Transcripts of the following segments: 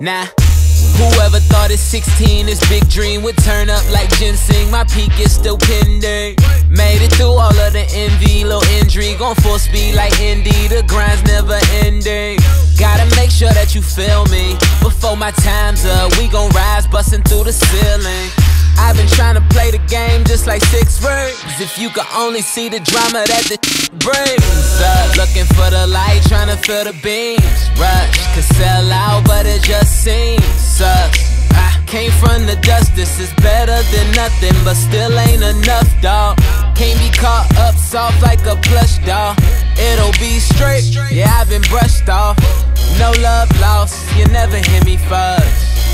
Nah. Whoever thought at 16 this big dream would turn up like ginseng, my peak is still pending. Made it through all of the envy, little injury on full speed like Indy. The grind's never ending. Gotta make sure that you feel me before my time's up. We gon' rise, busting through the ceiling. I've been trying to play the game just like six words. If you could only see the drama that the brings looking for the light, trying to feel the beams. Rush could sell out, but it just seems sucks. I came from the dust, this is better than nothing, but still ain't enough, dawg. Can't be caught up soft like a plush doll. It'll be straight, yeah, I've been brushed off. No love lost, you never hear me fuzz.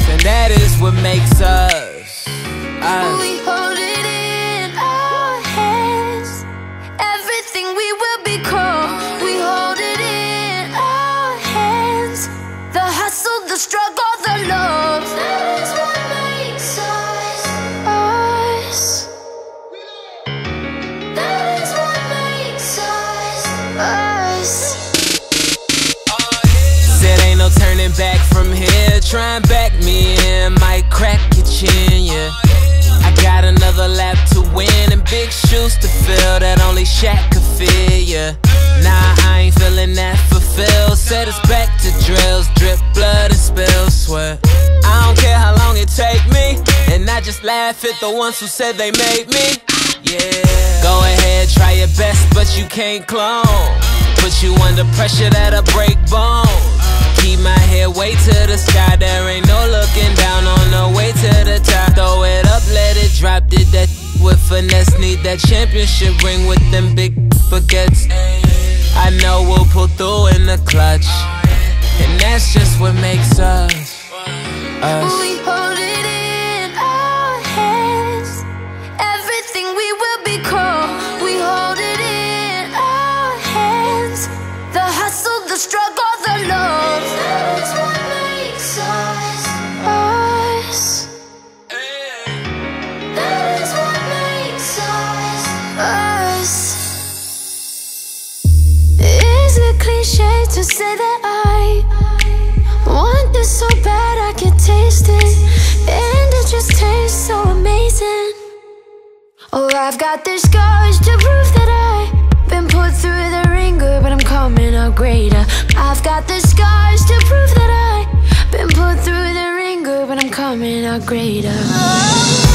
And that is what makes us. Big shoes to fill that only Shaq could fill, yeah. Nah, I ain't feeling that fulfilled. Set us back to drills, drip blood and spill sweat. I don't care how long it take me, and I just laugh at the ones who said they made me. Yeah, go ahead, try your best, but you can't clone. Put you under pressure that'll break bones. Keep my head way to the sky, there ain't no looking down on the way to the top. Throw it up, let it drop, did that with finesse. Need that championship ring with them big baguettes. I know we'll pull through in the clutch, and that's just what makes us us. To say that I want this so bad I can taste it? And it just tastes so amazing. Oh, I've got the scars to prove that I've been put through the ringer, but I'm coming out greater. I've got the scars to prove that I've been put through the ringer, but I'm coming out greater.